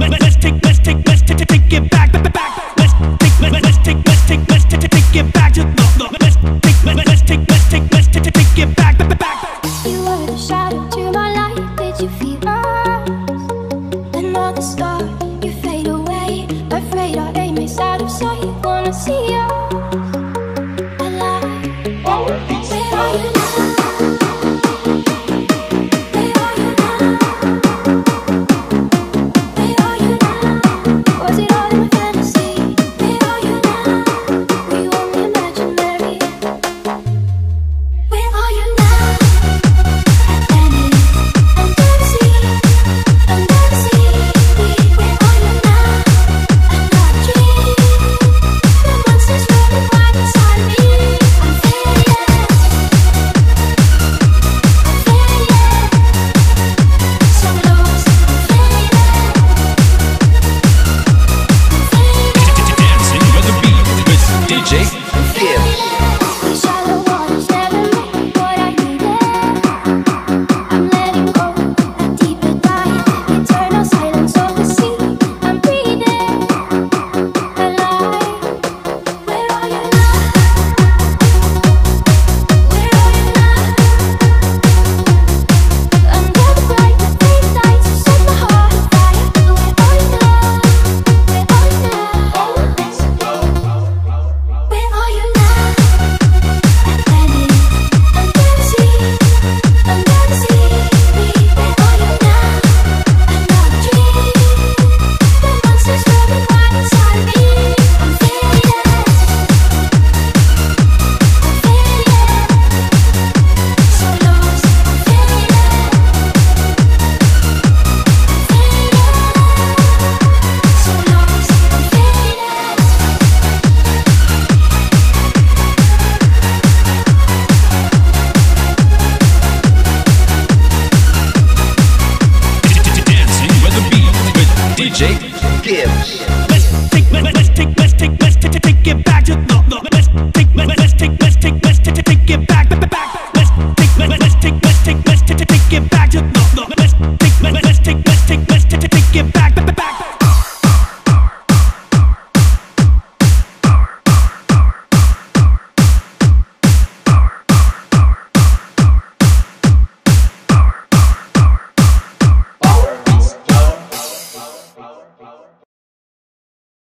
Let's take, let's take, let's take, take it back, back, back. Let's take, let's take, let's take, let's take, take it back to the. Let's take, let's take, let's take, let's take, take it back, back, back. You were the shadow to my light. Did you feel us? Another star, you fade away. Afraid our aim is out of sight. Wanna see you. Yeah.